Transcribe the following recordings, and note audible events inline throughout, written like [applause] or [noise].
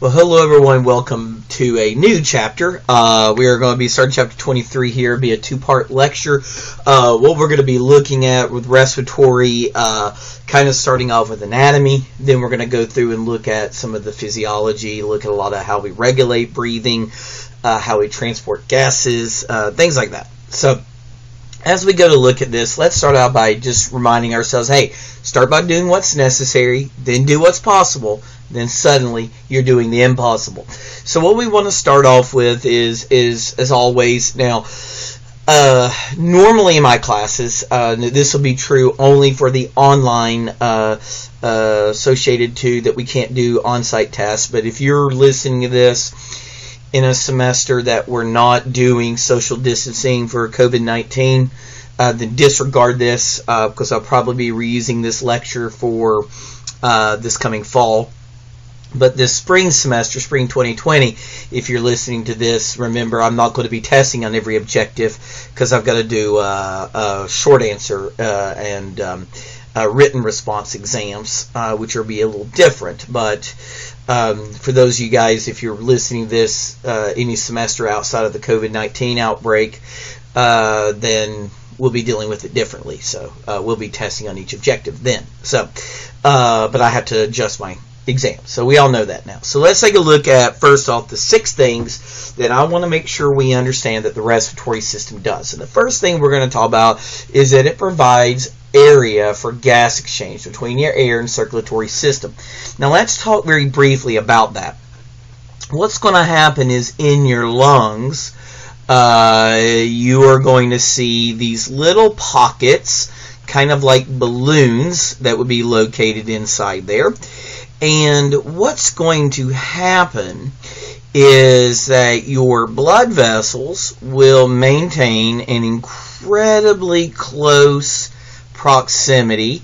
Well, hello everyone. Welcome to a new chapter. Uh, we are going to be starting chapter 23 here. It'll be a two-part lecture. Uh, what we're going to be looking at with respiratory, uh, kind of starting off with anatomy. Then we're going to go through and look at some of the physiology, look at a lot of how we regulate breathing, uh, how we transport gases, uh, things like that. So, as we go to look at this, let's start out by just reminding ourselves, hey, start by doing what's necessary, then do what's possible, then suddenly you're doing the impossible. So what we want to start off with is is as always now. Uh, normally in my classes, uh, this will be true only for the online uh, uh associated to that we can't do on-site tests. But if you're listening to this in a semester that we're not doing social distancing for COVID-19, uh, then disregard this because uh, I'll probably be reusing this lecture for this coming fall. But this spring semester, spring 2020, if you're listening to this, remember I'm not going to be testing on every objective because I've got to do uh, a short answer uh, and um, written response exams, uh, which will be a little different. But um, for those of you guys, if you're listening to this uh, any semester outside of the COVID-19 outbreak, uh, then we'll be dealing with it differently. So we'll be testing on each objective then. So, but I have to adjust my exam. So we all know that now. So let's take a look at, first off, the six things that I want to make sure we understand that the respiratory system does. And the first thing we're going to talk about is that it provides area for gas exchange between your air and circulatory system. Now let's talk very briefly about that. What's going to happen is in your lungs, uh, you are going to see these little pockets, kind of like balloons, that would be located inside there. And what's going to happen is that your blood vessels will maintain an incredibly close proximity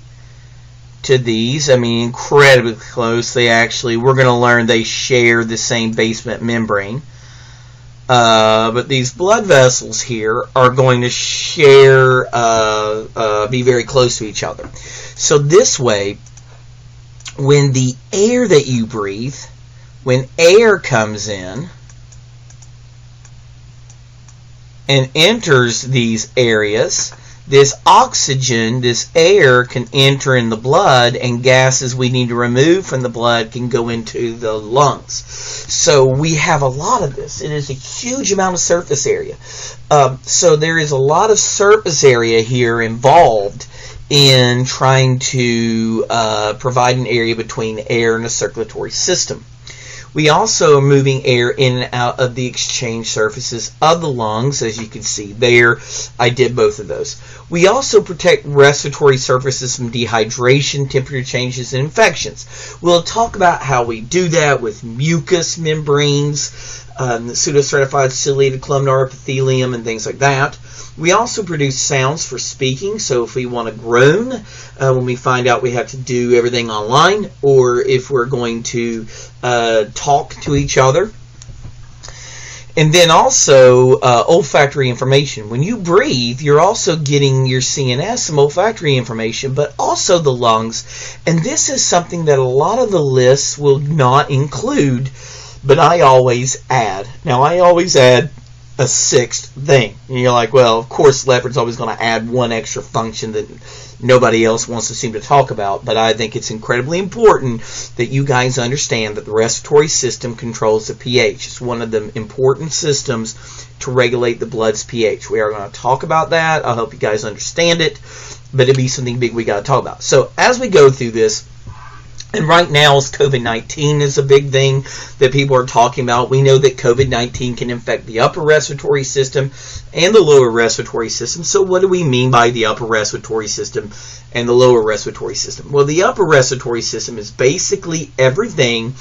to these. I mean, incredibly close. They actually, we're going to learn they share the same basement membrane. Uh, but these blood vessels here are going to share, uh, uh, be very close to each other. So this way, when the air that you breathe, when air comes in and enters these areas, this oxygen, this air can enter in the blood and gases we need to remove from the blood can go into the lungs. So we have a lot of this. It is a huge amount of surface area. Um, so there is a lot of surface area here involved in trying to uh, provide an area between air and the circulatory system. We also are moving air in and out of the exchange surfaces of the lungs, as you can see there. I did both of those. We also protect respiratory surfaces from dehydration, temperature changes, and infections. We'll talk about how we do that with mucous membranes, um, pseudostratified ciliated columnar epithelium, and things like that. We also produce sounds for speaking, so if we want to groan, uh, when we find out we have to do everything online, or if we're going to uh, talk to each other. And then also uh, olfactory information. When you breathe, you're also getting your CNS some olfactory information, but also the lungs. And this is something that a lot of the lists will not include, but I always add. Now, I always add a sixth thing. And you're like, well, of course, Leopard's always going to add one extra function that nobody else wants to seem to talk about. But I think it's incredibly important that you guys understand that the respiratory system controls the pH. It's one of the important systems to regulate the blood's pH. We are going to talk about that. I hope you guys understand it. But it'll be something big we got to talk about. So as we go through this, and right now, COVID-19 is a big thing that people are talking about. We know that COVID-19 can infect the upper respiratory system and the lower respiratory system. So what do we mean by the upper respiratory system and the lower respiratory system? Well, the upper respiratory system is basically everything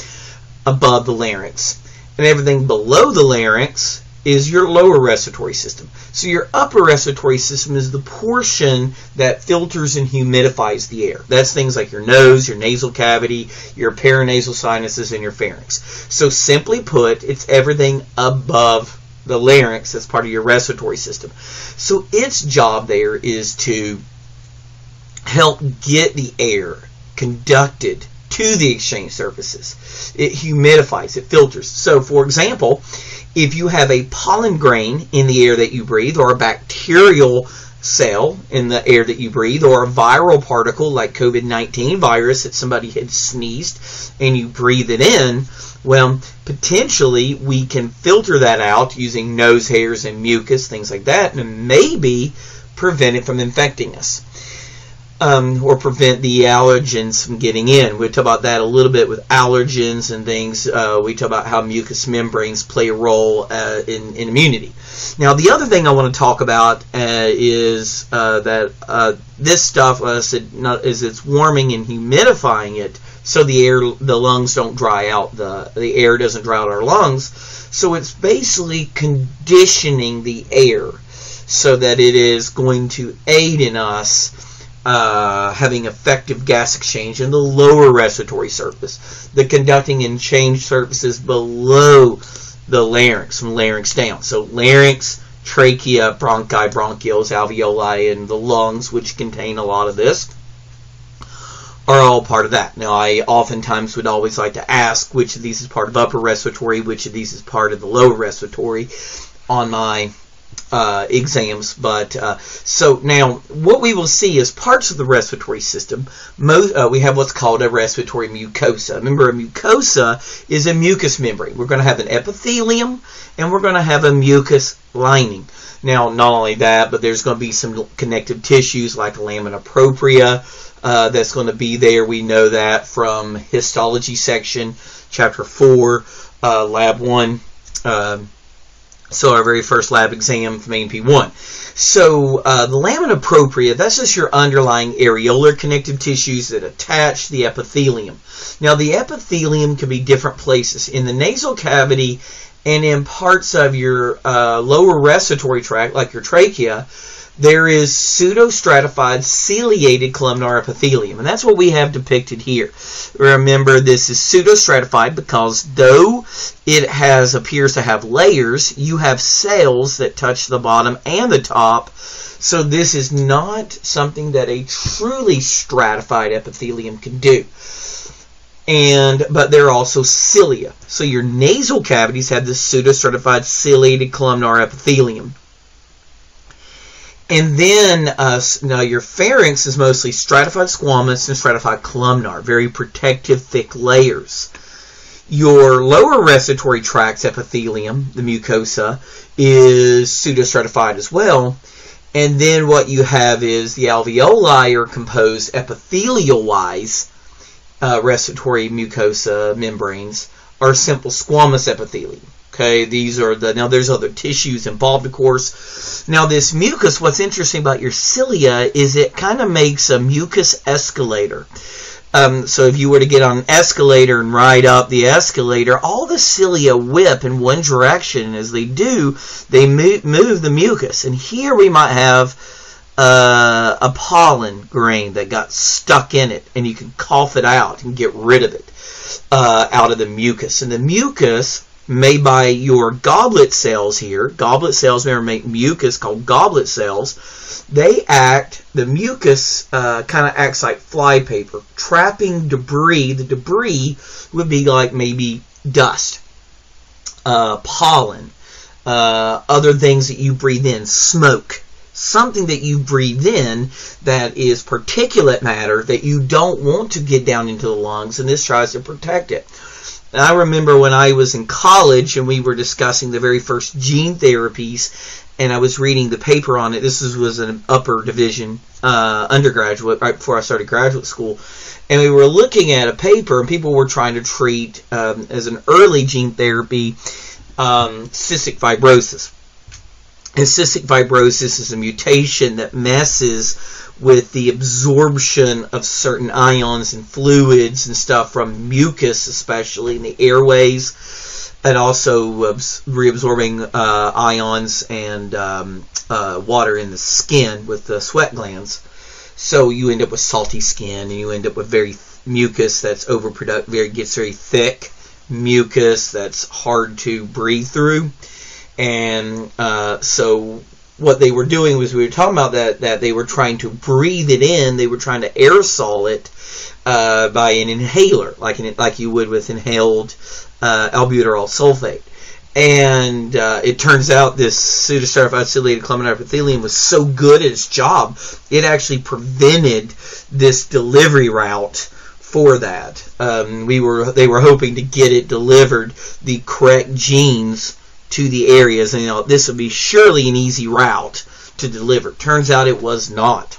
above the larynx. And everything below the larynx is your lower respiratory system. So your upper respiratory system is the portion that filters and humidifies the air. That's things like your nose, your nasal cavity, your paranasal sinuses, and your pharynx. So simply put, it's everything above the larynx that's part of your respiratory system. So its job there is to help get the air conducted to the exchange surfaces. It humidifies, it filters. So, for example, if you have a pollen grain in the air that you breathe or a bacterial cell in the air that you breathe or a viral particle like COVID-19 virus that somebody had sneezed and you breathe it in, well, potentially we can filter that out using nose hairs and mucus, things like that, and maybe prevent it from infecting us. Um, or prevent the allergens from getting in. We talk about that a little bit with allergens and things. Uh, we talk about how mucous membranes play a role uh, in, in immunity. Now, the other thing I want to talk about uh, is uh, that uh, this stuff uh, is it's warming and humidifying it, so the air, the lungs don't dry out. The the air doesn't dry out our lungs. So it's basically conditioning the air so that it is going to aid in us uh, having effective gas exchange in the lower respiratory surface, the conducting and change surfaces below the larynx, from larynx down. So larynx, trachea, bronchi, bronchioles, alveoli, and the lungs, which contain a lot of this, are all part of that. Now, I oftentimes would always like to ask which of these is part of upper respiratory, which of these is part of the lower respiratory on my uh, exams. But uh, so now, what we will see is parts of the respiratory system. Most, uh, we have what's called a respiratory mucosa. Remember, a mucosa is a mucous membrane. We're going to have an epithelium, and we're going to have a mucous lining. Now, not only that, but there's going to be some connective tissues like lamina propria. Uh, that's going to be there. We know that from histology section, chapter 4, uh, lab 1. Um, so our very first lab exam from A&P1. So uh, the lamina propria, that's just your underlying areolar connective tissues that attach the epithelium. Now the epithelium can be different places. In the nasal cavity and in parts of your uh, lower respiratory tract, like your trachea, there is pseudostratified ciliated columnar epithelium. And that's what we have depicted here. Remember, this is pseudostratified because though it has appears to have layers, you have cells that touch the bottom and the top. So this is not something that a truly stratified epithelium can do. And but they're also cilia. So your nasal cavities have this pseudostratified ciliated columnar epithelium. And then uh, now your pharynx is mostly stratified squamous and stratified columnar, very protective, thick layers. Your lower respiratory tract epithelium, the mucosa, is pseudostratified as well. And then what you have is the alveoli are composed epithelial-wise, uh, respiratory mucosa membranes are simple squamous epithelium. Okay, these are the, now there's other tissues involved, of course. Now this mucus, what's interesting about your cilia is it kind of makes a mucus escalator. Um, so if you were to get on an escalator and ride up the escalator, all the cilia whip in one direction. As they do, they move, move the mucus. And here we might have uh, a pollen grain that got stuck in it, and you can cough it out and get rid of it uh, out of the mucus. And the mucus made by your goblet cells here. Goblet cells remember make mucus called goblet cells. They act, the mucus uh, kind of acts like flypaper, trapping debris. The debris would be like maybe dust, uh, pollen, uh, other things that you breathe in, smoke. Something that you breathe in that is particulate matter that you don't want to get down into the lungs, and this tries to protect it. And I remember when I was in college and we were discussing the very first gene therapies, and I was reading the paper on it. This was an upper division uh, undergraduate, right before I started graduate school. And we were looking at a paper, and people were trying to treat, um, as an early gene therapy, um, cystic fibrosis. And cystic fibrosis is a mutation that messes with the absorption of certain ions and fluids and stuff from mucus, especially in the airways, and also reabsorbing uh, ions and um, uh, water in the skin with the sweat glands. So you end up with salty skin, and you end up with very mucus that's overproductive, very gets very thick mucus that's hard to breathe through, and uh, so what they were doing was we were talking about that that they were trying to breathe it in. They were trying to aerosol it uh, by an inhaler, like an, like you would with inhaled uh, albuterol sulfate. And uh, it turns out this pseudostratified ciliated columnar epithelium was so good at its job, it actually prevented this delivery route for that. Um, we were they were hoping to get it delivered the correct genes to the areas, and you know this would be surely an easy route to deliver. Turns out it was not,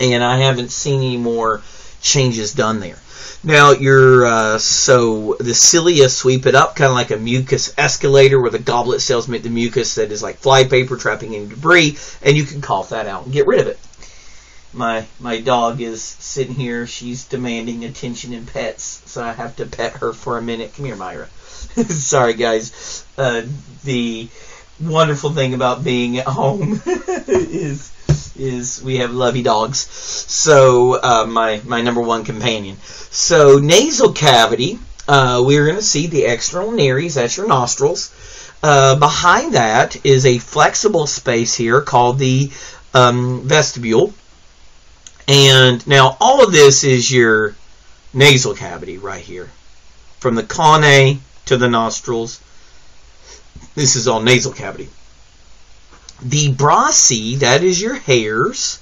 and I haven't seen any more changes done there. Now you're uh, so the cilia sweep it up, kind of like a mucus escalator, where the goblet cells make the mucus that is like flypaper trapping any debris, and you can cough that out and get rid of it. My my dog is sitting here; she's demanding attention and pets, so I have to pet her for a minute. Come here, Myra. [laughs] Sorry, guys. Uh, the wonderful thing about being at home [laughs] is is we have lovey dogs. So uh, my my number one companion. So nasal cavity. Uh, we're going to see the external nares. That's your nostrils. Uh, behind that is a flexible space here called the um, vestibule. And now all of this is your nasal cavity right here. From the choanae to the nostrils. This is all nasal cavity. The bronchi, that is your hairs,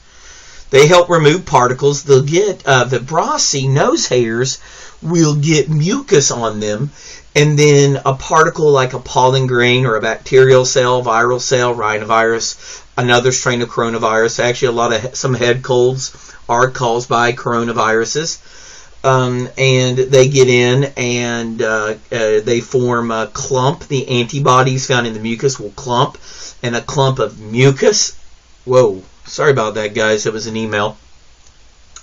they help remove particles. They'll get uh, the bronchi nose hairs will get mucus on them, and then a particle like a pollen grain or a bacterial cell, viral cell, rhinovirus, another strain of coronavirus. Actually, a lot of some head colds are caused by coronaviruses um, and they get in and uh, uh, they form a clump. The antibodies found in the mucus will clump, and a clump of mucus. Whoa, sorry about that, guys. It was an email.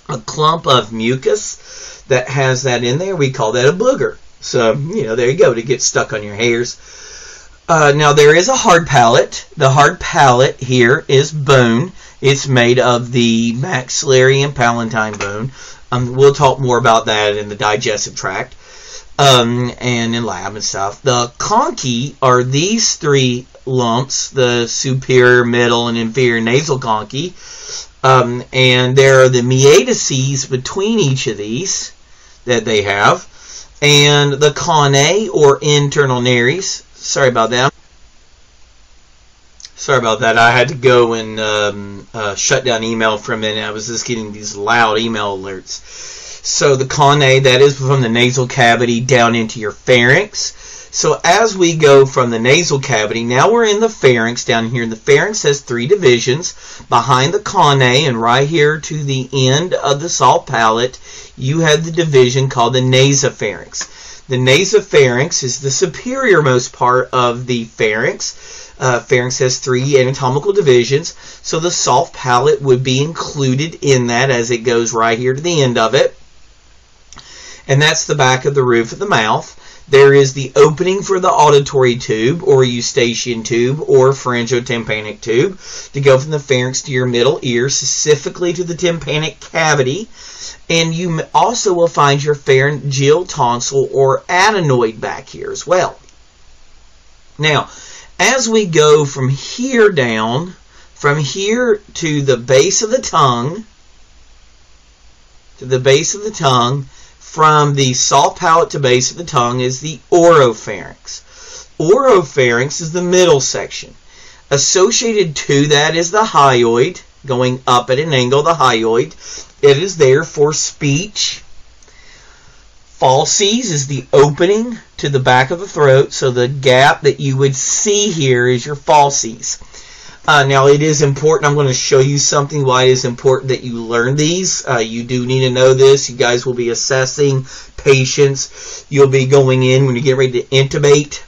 A clump of mucus that has that in there, we call that a booger. So, you know, there you go to get stuck on your hairs. Uh, now, there is a hard palate. The hard palate here is bone. It's made of the maxillary and palatine bone. Um, we'll talk more about that in the digestive tract um, and in lab and stuff. The conchae are these three lumps, the superior, middle, and inferior nasal conchae. Um, and there are the meatuses between each of these that they have. And the choanae or internal nares. Sorry about that. Sorry about that. I had to go and um, uh, shut down email for a minute. I was just getting these loud email alerts. So the choanae, that is from the nasal cavity down into your pharynx. So as we go from the nasal cavity, now we're in the pharynx down here. The pharynx has three divisions. Behind the choanae and right here to the end of the soft palate, you have the division called the nasopharynx. The nasopharynx is the superiormost part of the pharynx. Uh, pharynx has three anatomical divisions, so the soft palate would be included in that as it goes right here to the end of it. And that's the back of the roof of the mouth. There is the opening for the auditory tube or eustachian tube or pharyngotympanic tube to go from the pharynx to your middle ear, specifically to the tympanic cavity. And you also will find your pharyngeal tonsil or adenoid back here as well. Now, as we go from here down, from here to the base of the tongue, to the base of the tongue, from the soft palate to base of the tongue is the oropharynx. Oropharynx is the middle section. Associated to that is the hyoid, going up at an angle, the hyoid. It is there for speech, Fauces is the opening to the back of the throat, so the gap that you would see here is your fauces. Uh, now, it is important. I'm going to show you something why it is important that you learn these. Uh, you do need to know this. You guys will be assessing patients. You'll be going in when you get ready to intubate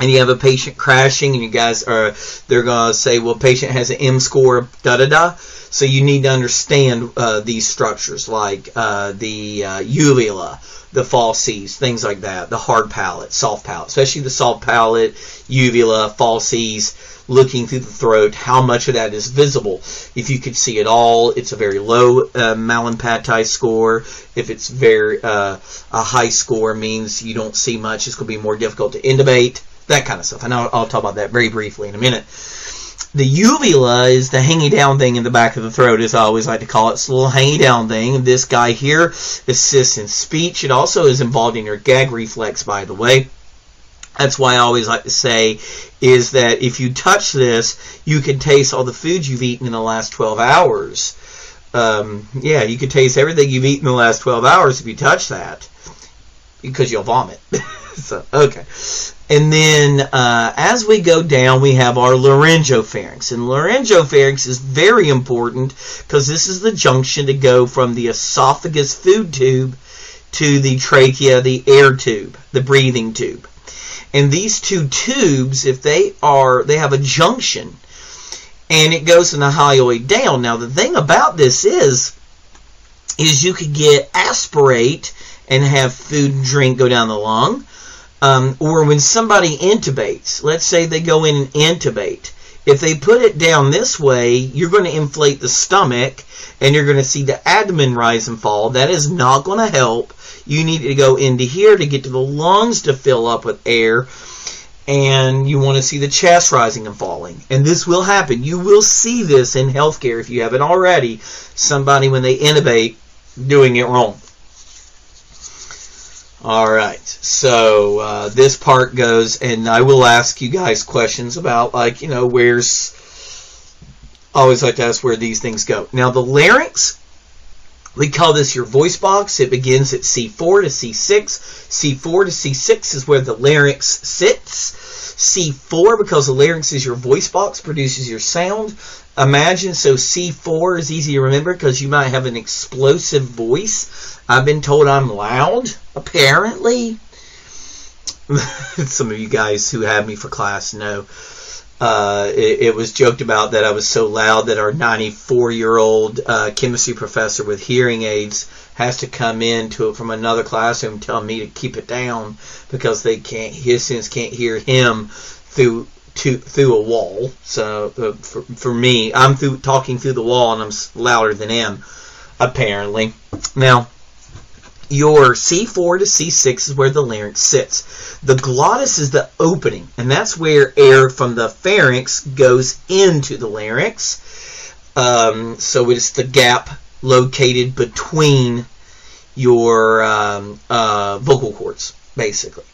and you have a patient crashing and you guys are they're going to say well patient has an m score da da da so you need to understand uh, these structures like uh, the uh, uvula, the fauces, things like that, the hard palate, soft palate, especially the soft palate, uvula, fauces, looking through the throat, how much of that is visible. If you could see it all, it's a very low uh, score. If it's very uh, a high score, means you don't see much. It's going to be more difficult to intubate, that kind of stuff. And I'll, I'll talk about that very briefly in a minute. The uvula is the hanging down thing in the back of the throat, as I always like to call it. It's a little hanging down thing. This guy here assists in speech. It also is involved in your gag reflex, by the way. That's why I always like to say is that if you touch this, you can taste all the food you've eaten in the last 12 hours. Um, yeah, you can taste everything you've eaten in the last 12 hours if you touch that because you'll vomit. [laughs] so, okay. And then uh, as we go down, we have our laryngopharynx. And laryngopharynx is very important because this is the junction to go from the esophagus food tube to the trachea, the air tube, the breathing tube. And these two tubes, if they are, they have a junction and it goes in the hyoid down. Now the thing about this is, is you could get aspirate and have food and drink go down the lung. Um, or when somebody intubates, let's say they go in and intubate, if they put it down this way, you're going to inflate the stomach and you're going to see the abdomen rise and fall. That is not going to help. You need to go into here to get to the lungs to fill up with air. And you want to see the chest rising and falling. And this will happen. You will see this in healthcare if you haven't already. Somebody, when they intubate, doing it wrong. All right, so uh, this part goes, and I will ask you guys questions about, like, you know, where's. Always like to ask where these things go. Now, the larynx, we call this your voice box. It begins at C4 to C6. C4 to C6 is where the larynx sits. C4, because the larynx is your voice box, produces your sound. Imagine, so C4 is easy to remember because you might have an explosive voice. I've been told I'm loud, apparently. [laughs] Some of you guys who have me for class know. Uh, it, it, was joked about that I was so loud that our 94 year old uh, chemistry professor with hearing aids has to come in to from another classroom and tell me to keep it down because they can't his students can't hear him through to, through a wall. So uh, for, for me, I'm through talking through the wall and I'm louder than him, apparently. Now, your C4 to C6 is where the larynx sits. The glottis is the opening, and that's where air from the pharynx goes into the larynx. Um, so it's the gap located between your um, uh, vocal cords, basically.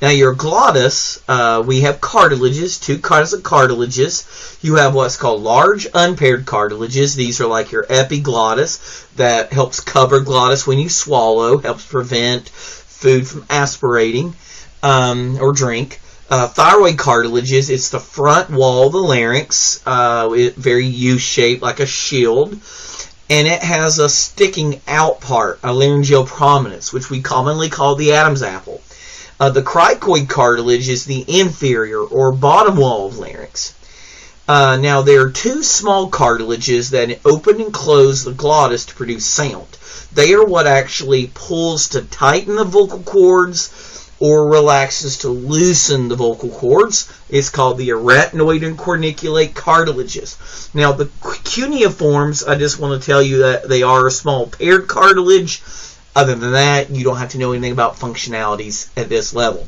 Now your glottis, uh, we have cartilages, two kinds of cartilages. You have what's called large unpaired cartilages. These are like your epiglottis that helps cover glottis when you swallow, helps prevent food from aspirating um, or drink. Uh, thyroid cartilages, it's the front wall of the larynx, uh, very U-shaped like a shield. And it has a sticking out part, a laryngeal prominence, which we commonly call the Adam's apple. Uh, the cricoid cartilage is the inferior or bottom wall of larynx. Uh, now, there are two small cartilages that open and close the glottis to produce sound. They are what actually pulls to tighten the vocal cords or relaxes to loosen the vocal cords. It's called the arytenoid and corniculate cartilages. Now, the cuneiforms, I just want to tell you that they are a small paired cartilage other than that, you don't have to know anything about functionalities at this level.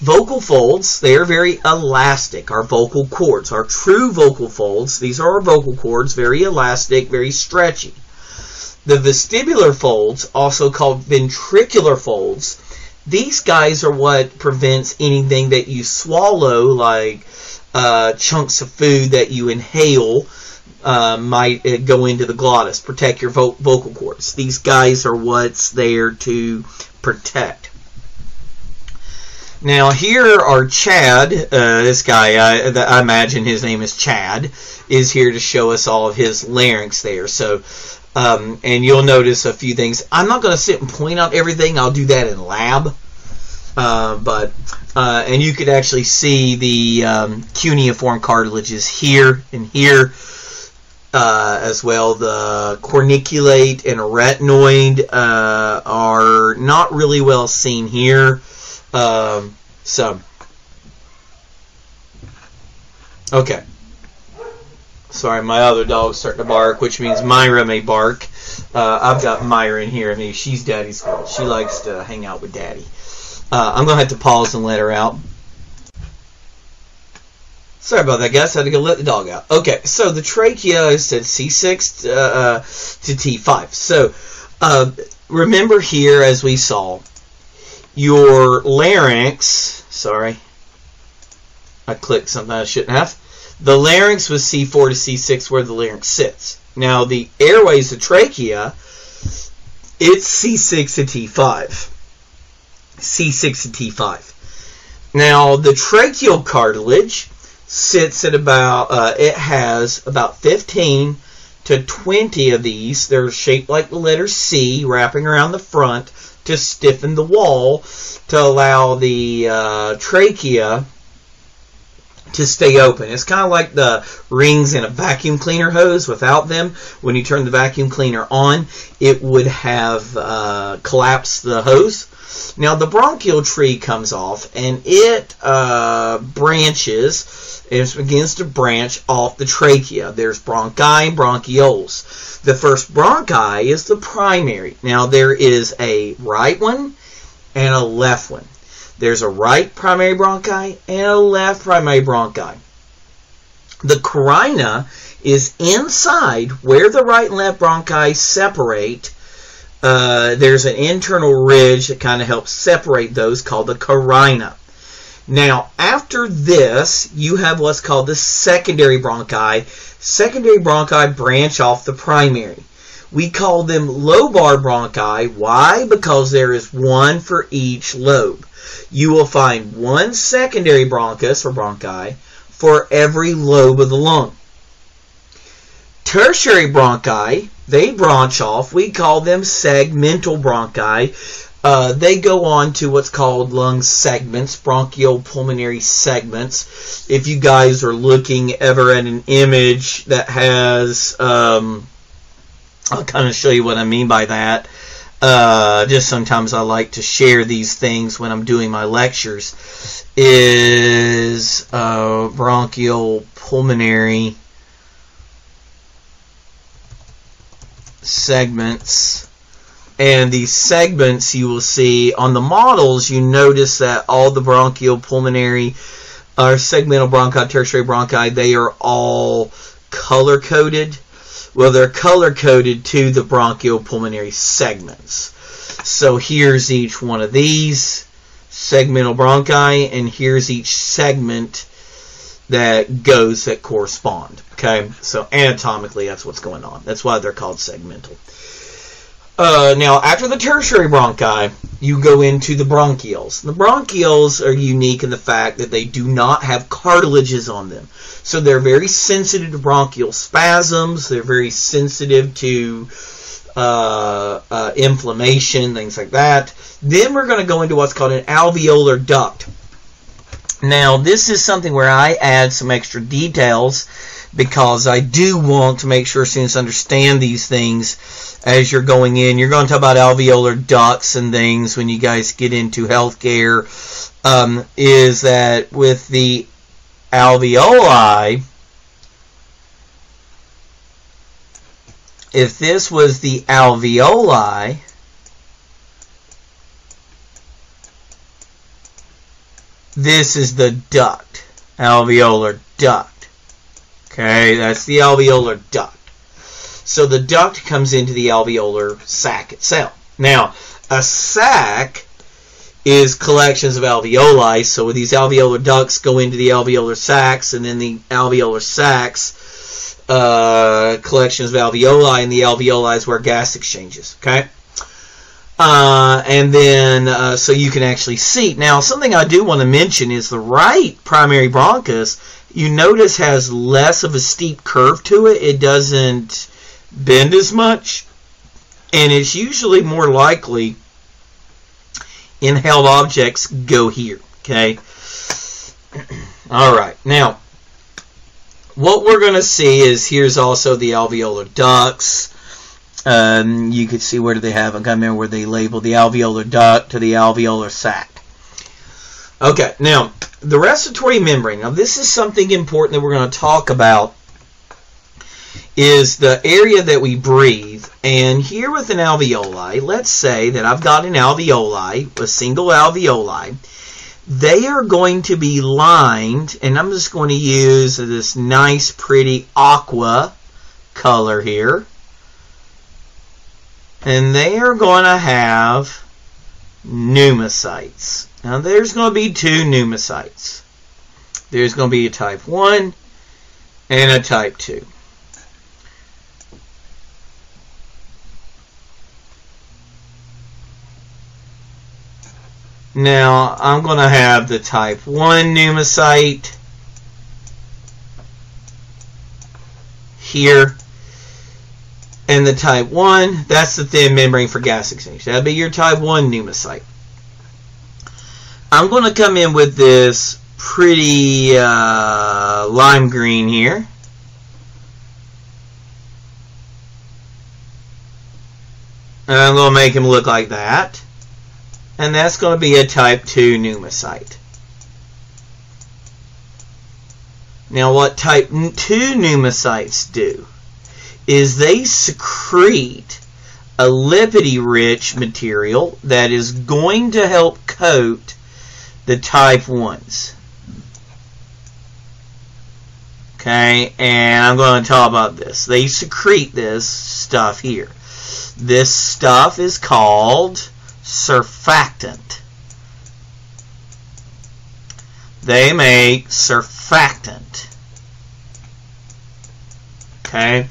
Vocal folds, they are very elastic. Our vocal cords, our true vocal folds, these are our vocal cords, very elastic, very stretchy. The vestibular folds, also called ventricular folds, these guys are what prevents anything that you swallow, like uh, chunks of food that you inhale, uh, might uh, go into the glottis, protect your vo- vocal cords. These guys are what's there to protect. Now here are Chad, uh, this guy, I, I, imagine his name is Chad, is here to show us all of his larynx there. So, um, and you'll notice a few things. I'm not going to sit and point out everything. I'll do that in lab. Uh, but uh, and you could actually see the um, cuneiform cartilages here and here uh, as well. The corniculate and arytenoid uh, are not really well seen here. Um, so, okay. Sorry, my other dog's starting to bark, which means Myra may bark. Uh, I've got Myra in here. I mean, she's daddy's girl. She likes to hang out with daddy. Uh, I'm going to have to pause and let her out. Sorry about that, guys. I had to go let the dog out. Okay, so the trachea is at C6 uh, uh to T5. So uh, remember here, as we saw, your larynx. Sorry, I clicked something I shouldn't have. The larynx was C4 to C6, where the larynx sits. Now the airways, the trachea, it's C6 to T5. C6 to T5. Now the tracheal cartilage sits at about, uh, it has about 15 to 20 of these. They're shaped like the letter C, wrapping around the front to stiffen the wall to allow the uh, trachea to stay open. It's kind of like the rings in a vacuum cleaner hose. Without them, when you turn the vacuum cleaner on, it would have uh, collapsed the hose. Now the bronchial tree comes off and it uh, branches, it begins to branch off the trachea. There's bronchi and bronchioles. The first bronchi is the primary. Now there is a right one and a left one. There's a right primary bronchi and a left primary bronchi. The carina is inside where the right and left bronchi separate. Uh, there's an internal ridge that kind of helps separate those called the carina. Now, after this, you have what's called the secondary bronchi. Secondary bronchi branch off the primary. We call them lobar bronchi. Why? Because there is one for each lobe you will find one secondary bronchus or bronchi for every lobe of the lung. Tertiary bronchi, they branch off. We call them segmental bronchi. Uh, they go on to what's called lung segments, bronchial pulmonary segments. If you guys are looking ever at an image that has, um, I'll kind of show you what I mean by that. Uh, just sometimes I like to share these things when I'm doing my lectures, is uh, bronchial pulmonary segments. And these segments you will see on the models, you notice that all the bronchial pulmonary or segmental bronchi, tertiary bronchi, they are all color coded well, they're color coded to the bronchial pulmonary segments. So here's each one of these segmental bronchi, and here's each segment that goes that correspond. Okay, so anatomically, that's what's going on. That's why they're called segmental. Uh, now, after the tertiary bronchi, you go into the bronchioles. The bronchioles are unique in the fact that they do not have cartilages on them. So they're very sensitive to bronchial spasms. They're very sensitive to uh, uh, inflammation, things like that. Then we're going to go into what's called an alveolar duct. Now, this is something where I add some extra details because I do want to make sure students understand these things as you're going in. You're going to talk about alveolar ducts and things when you guys get into healthcare. Um, is that with the alveoli, if this was the alveoli, this is the duct, alveolar duct. Okay, that's the alveolar duct. So the duct comes into the alveolar sac itself. Now, a sac is collections of alveoli. So these alveolar ducts go into the alveolar sacs, and then the alveolar sacs, uh, collections of alveoli, and the alveoli is where gas exchanges. Okay. Uh, and then, uh, so you can actually see. Now, something I do want to mention is the right primary bronchus, you notice has less of a steep curve to it. It doesn't bend as much, and it's usually more likely inhaled objects go here. Okay. [clears throat] All right. Now, what we're going to see is here's also the alveolar ducts. Um, you can see where do they have? I can't remember where they label the alveolar duct to the alveolar sac. Okay. Now, the respiratory membrane. Now, this is something important that we're going to talk about is the area that we breathe. And here with an alveoli, let's say that I've got an alveoli, a single alveoli. they are going to be lined, and I'm just going to use this nice, pretty aqua color here. And they are going to have pneumocytes. Now there's going to be two pneumocytes. There's going to be a type 1 and a type 2. Now I'm going to have the type 1 pneumocyte here. And the type 1, that's the thin membrane for gas exchange. That'll be your type 1 pneumocyte. I'm going to come in with this pretty uh, lime green here. And I'm going to make him look like that. And that's going to be a type 2 pneumocyte. Now what type 2 pneumocytes do is they secrete a lipidy-rich material that is going to help coat the type 1s. Okay, and I'm going to talk about this. They secrete this stuff here. This stuff is called surfactant. They make surfactant. Okay,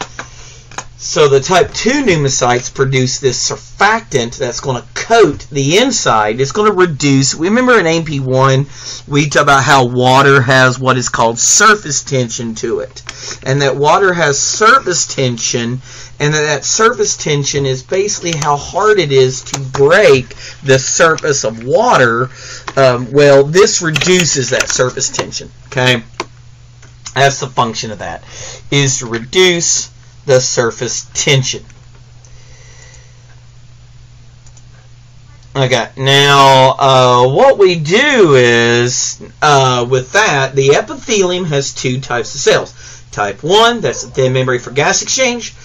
so the type 2 pneumocytes produce this surfactant that's going to coat the inside. It's going to reduce, remember in AP1, we talked about how water has what is called surface tension to it. And that water has surface tension, and that, surface tension is basically how hard it is to break the surface of water. Um, well, this reduces that surface tension, okay? That's the function of that, is to reduce the surface tension. Okay, now uh, what we do is, uh, with that, the epithelium has two types of cells. Type 1, that's the thin membrane for gas exchange,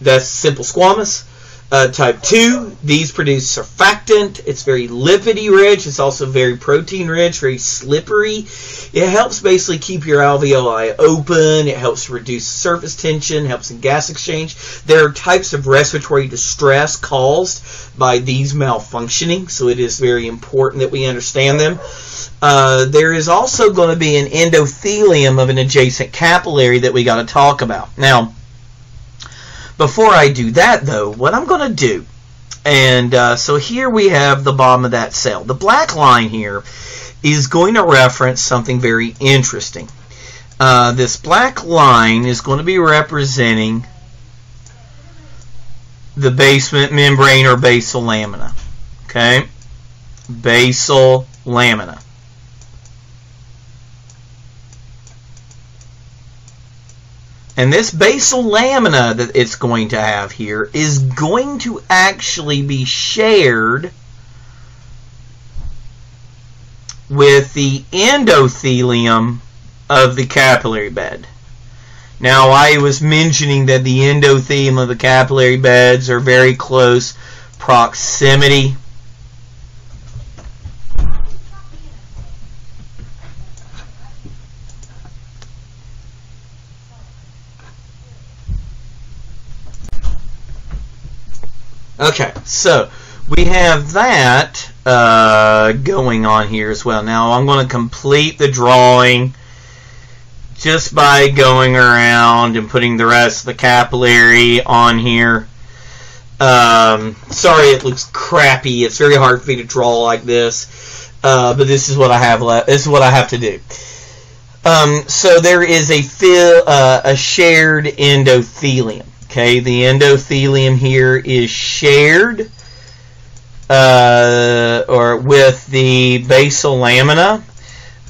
that's simple squamous. Uh, type 2, these produce surfactant. It's very lipidy rich. It's also very protein rich, very slippery. It helps basically keep your alveoli open. It helps reduce surface tension, helps in gas exchange. There are types of respiratory distress caused by these malfunctioning, so it is very important that we understand them. Uh, there is also going to be an endothelium of an adjacent capillary that we got to talk about. Now, before I do that, though, what I'm going to do, and uh, so here we have the bottom of that cell. The black line here is going to reference something very interesting. Uh, this black line is going to be representing the basement membrane or basal lamina. Okay? Basal lamina. And this basal lamina that it's going to have here is going to actually be shared with the endothelium of the capillary bed. Now, I was mentioning that the endothelium of the capillary beds are very close proximity Okay, so we have that uh, going on here as well. Now I'm going to complete the drawing just by going around and putting the rest of the capillary on here. Um, sorry it looks crappy. It's very hard for me to draw like this. Uh, but this is what I have left. This is what I have to do. Um, so there is a uh, a shared endothelium. Okay, the endothelium here is shared uh, or with the basal lamina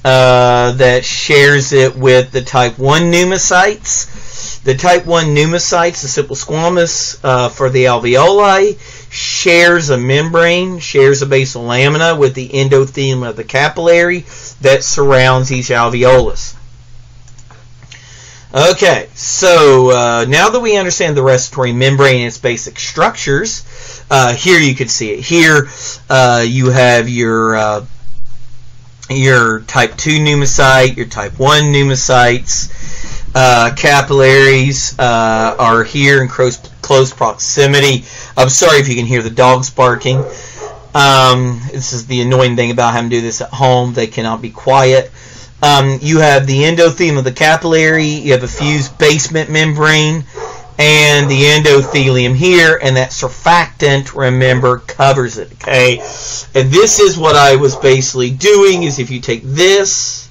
uh, that shares it with the type 1 pneumocytes. The type 1 pneumocytes, the simple squamous uh, for the alveoli, shares a membrane, shares a basal lamina with the endothelium of the capillary that surrounds each alveolus. Okay, so uh, now that we understand the respiratory membrane and its basic structures, uh, here you can see it. Here uh, you have your uh, your type 2 pneumocyte, your type 1 pneumocytes, uh, capillaries uh, are here in close, close proximity. I'm sorry if you can hear the dogs barking. Um, this is the annoying thing about having to do this at home. They cannot be quiet. Um, you have the endothelium of the capillary. You have a fused basement membrane and the endothelium here, and that surfactant, remember, covers it, okay? And this is what I was basically doing, is if you take this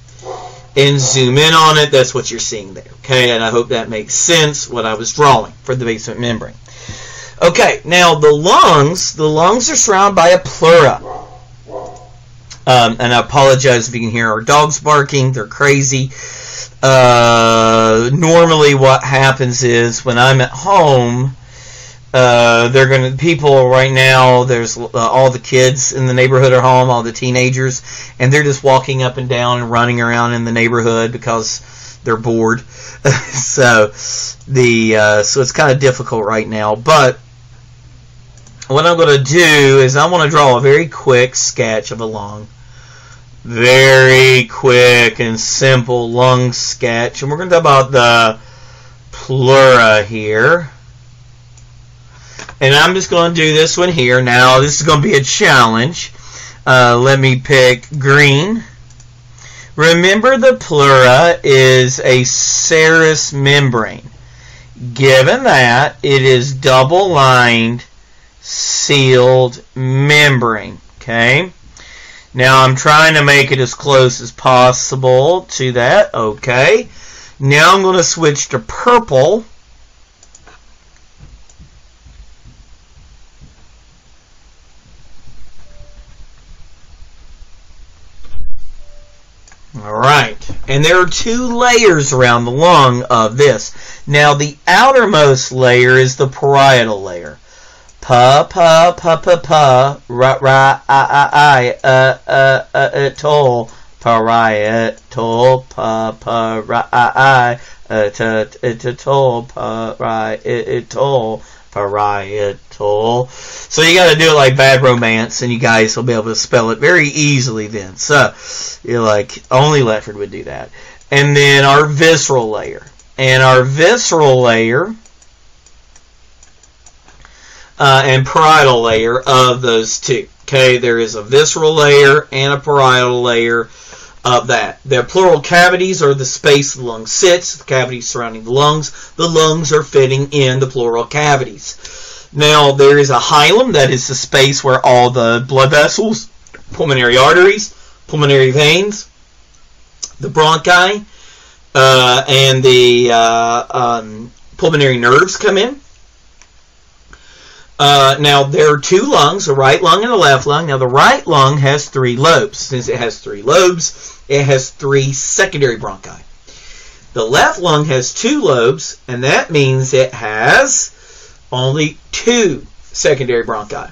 and zoom in on it, that's what you're seeing there, okay? And I hope that makes sense, what I was drawing for the basement membrane. Okay, now the lungs, the lungs are surrounded by a pleura. Um, and I apologize if you can hear our dogs barking, they're crazy. Uh, normally, what happens is when I'm at home, uh, they're gonna people right now. There's uh, all the kids in the neighborhood are home, all the teenagers, and they're just walking up and down and running around in the neighborhood because they're bored. [laughs] so the uh, so it's kind of difficult right now. But what I'm going to do is I want to draw a very quick sketch of a lung very quick and simple lung sketch. And we're going to talk about the pleura here. And I'm just going to do this one here. Now, this is going to be a challenge. Uh, let me pick green. Remember the pleura is a serous membrane. Given that, it is double-lined, sealed membrane. Okay? Now I'm trying to make it as close as possible to that. Okay. Now I'm going to switch to purple. Alright, and there are two layers around the lung of this. Now the outermost layer is the parietal layer pa pa pa pa pa ra ra I I I uh uh uh uh toll parietal pa pa ra I I uh t t toll parietal parietal. So you got to do it like Bad Romance, and you guys will be able to spell it very easily. Then, so you're like only Lefford would do that. And then our visceral layer, and our visceral layer uh, and parietal layer of those two. Okay, there is a visceral layer and a parietal layer of that. The pleural cavities are the space the lung sits, the cavities surrounding the lungs. The lungs are fitting in the pleural cavities. Now, there is a hilum, that is the space where all the blood vessels, pulmonary arteries, pulmonary veins, the bronchi, uh, and the uh, um, pulmonary nerves come in. Uh, now, there are two lungs, a right lung and a left lung. Now, the right lung has three lobes. Since it has three lobes, it has three secondary bronchi. The left lung has two lobes, and that means it has only two secondary bronchi.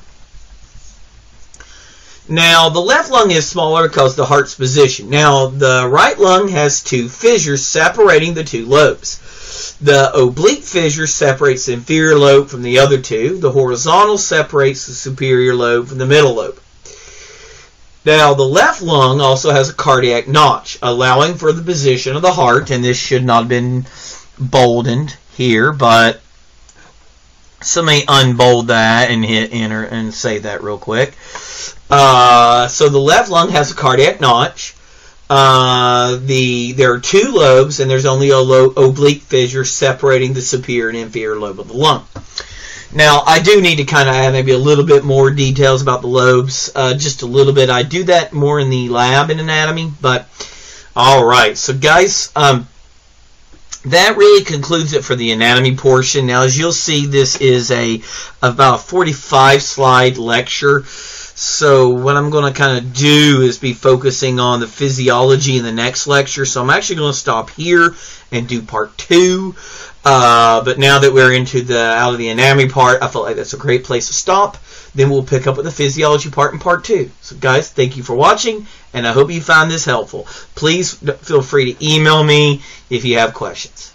Now, the left lung is smaller because the heart's position. Now, the right lung has two fissures separating the two lobes. The oblique fissure separates the inferior lobe from the other two. The horizontal separates the superior lobe from the middle lobe. Now, the left lung also has a cardiac notch, allowing for the position of the heart, and this should not have been boldened here, but somebody unbold that and hit enter and say that real quick. Uh, so the left lung has a cardiac notch. Uh, the there are two lobes, and there's only a lo- oblique fissure separating the superior and inferior lobe of the lung. Now, I do need to kind of add maybe a little bit more details about the lobes, uh, just a little bit. I do that more in the lab in anatomy, but all right. So, guys, um, that really concludes it for the anatomy portion. Now, as you'll see, this is a about a 45 slide lecture. So what I'm going to kind of do is be focusing on the physiology in the next lecture. So I'm actually going to stop here and do part two. Uh, but now that we're into the out of the anatomy part, I felt like that's a great place to stop. Then we'll pick up with the physiology part in part two. So guys, thank you for watching, and I hope you found this helpful. Please feel free to email me if you have questions.